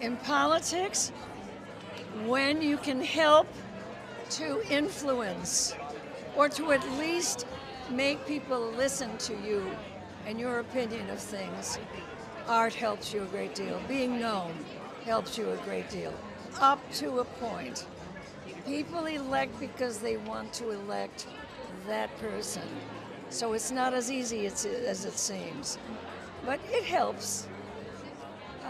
in politics when you can help to influence or to at least make people listen to you and your opinion of things. Art helps you a great deal. Being known helps you a great deal. Up to a point. People elect because they want to elect that person. So it's not as easy as it seems. But it helps.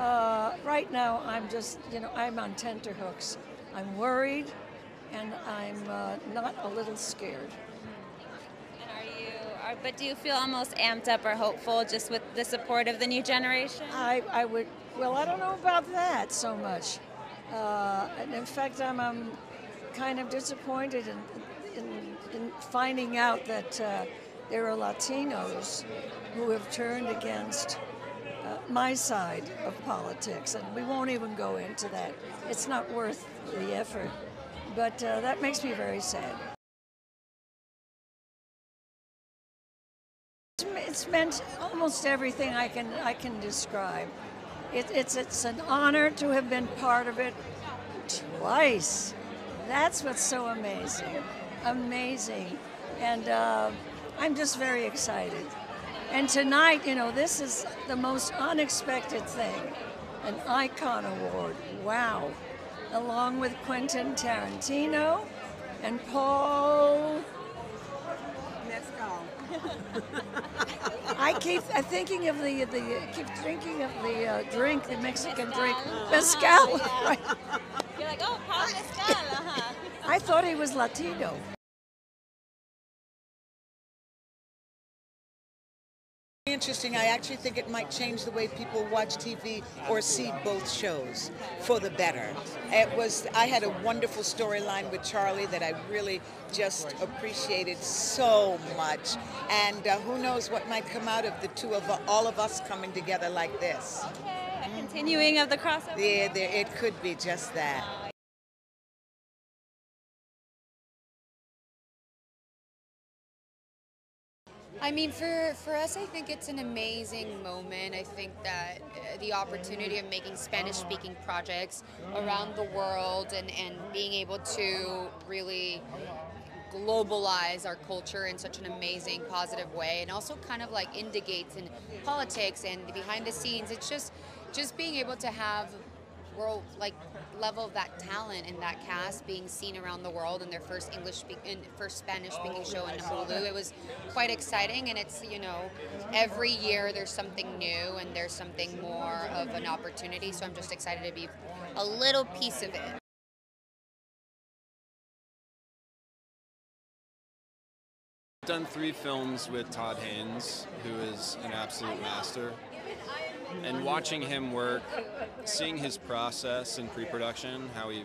Uh, right now, I'm just, you know, I'm on tenterhooks. I'm worried and I'm uh, not a little scared. And are you, are, but do you feel almost amped up or hopeful just with the support of the new generation? I, I would, well, I don't know about that so much. Uh, and in fact, I'm, I'm kind of disappointed in, in, in finding out that uh, there are Latinos who have turned against my side of politics, and we won't even go into that. It's not worth the effort, but uh, that makes me very sad. It's meant almost everything I can I can describe. It, it's it's an honor to have been part of it twice. That's what's so amazing, amazing, and uh, I'm just very excited. And tonight, you know, this is the most unexpected thing an Icon Award. Wow. Along with Quentin Tarantino and Paul. Mescal. I keep thinking of the the keep drinking of the uh, drink, the Mexican drink, mezcal. yeah. You're like, oh, Paul Mescal, uh-huh. I thought he was Latino. Interesting. I actually think it might change the way people watch TV or see both shows for the better. It was. I had a wonderful storyline with Charlie that I really just appreciated so much, and uh, who knows what might come out of the two of all of us coming together like this. Okay, a continuing of the crossover. Yeah, there, it could be just that. I mean, for, for us, I think it's an amazing moment. I think that uh, the opportunity of making Spanish speaking projects around the world and, and being able to really globalize our culture in such an amazing, positive way, and also kind of like indicates in politics and behind the scenes. It's just just being able to have world like level of that talent and that cast being seen around the world in their first English speak in first Spanish speaking show in Hulu. It was quite exciting and it's you know every year there's something new and there's something more of an opportunity. So I'm just excited to be a little piece of it. I've done three films with Todd Haynes, who is an absolute master. And watching him work, seeing his process in pre-production, how he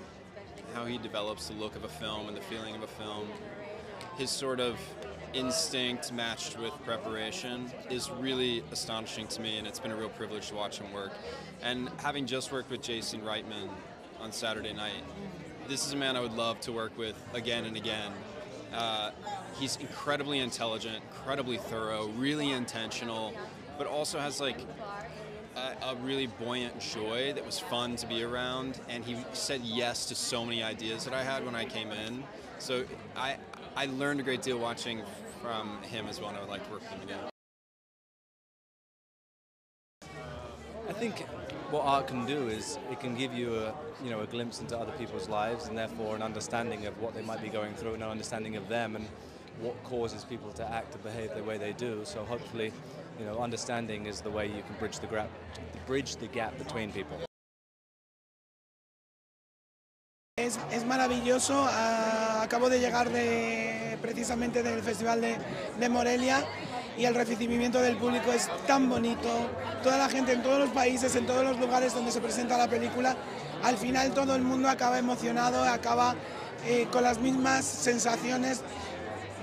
how he develops the look of a film and the feeling of a film, his sort of instinct matched with preparation is really astonishing to me and it's been a real privilege to watch him work. And having just worked with Jason Reitman on Saturday night, this is a man I would love to work with again and again. Uh, he's incredibly intelligent, incredibly thorough, really intentional, but also has like a, really buoyant joy that was fun to be around. And he said yes to so many ideas that I had when I came in. So I I learned a great deal watching from him as well, and I would like to work with him again. I think what art can do is it can give you a you know a glimpse into other people's lives and therefore an understanding of what they might be going through and an understanding of them and what causes people to act and behave the way they do. So hopefully, you know, understanding is the way you can bridge the gap, bridge the gap between people. Es, es maravilloso, uh, acabo de llegar de, precisamente del Festival de, de, Morelia y el recibimiento del público es tan bonito, toda la gente en todos los países, en todos los lugares donde se presenta la película, al final todo el mundo acaba emocionado, acaba eh, con las mismas sensaciones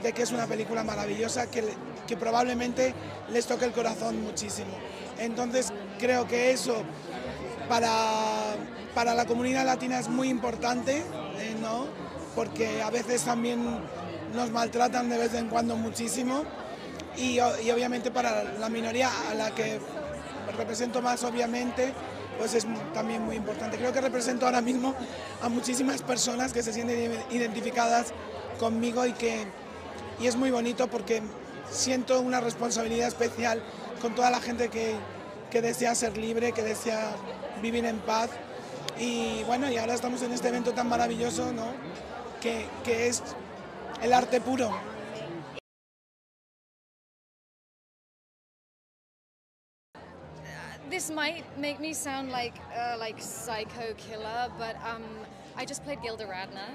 de que es una película maravillosa que, que probablemente les toque el corazón muchísimo. Entonces creo que eso para, para la comunidad latina es muy importante, eh, ¿no? porque a veces también nos maltratan de vez en cuando muchísimo y, y, obviamente para la minoría a la que represento más obviamente pues es también muy importante. Creo que represento ahora mismo a muchísimas personas que se sienten identificadas conmigo y que y es muy bonito porque siento una responsabilidad especial con toda la gente que, que desea ser libre, que desea vivir en paz. Y bueno, y ahora estamos en este evento tan maravilloso, ¿no? Que, que es el arte puro. This might make me sound like uh, like psycho killer, but um, I just played Gilda Radner,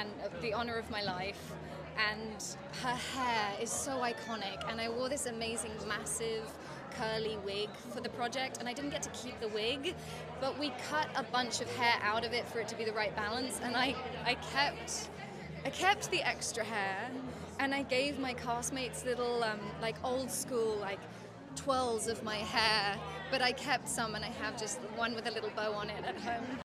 and the honor of my life. And her hair is so iconic, and I wore this amazing, massive, curly wig for the project, and I didn't get to keep the wig, but we cut a bunch of hair out of it for it to be the right balance, and I I kept I kept the extra hair, and I gave my castmates little um, like old school like twirls of my hair, but I kept some and I have just one with a little bow on it at home.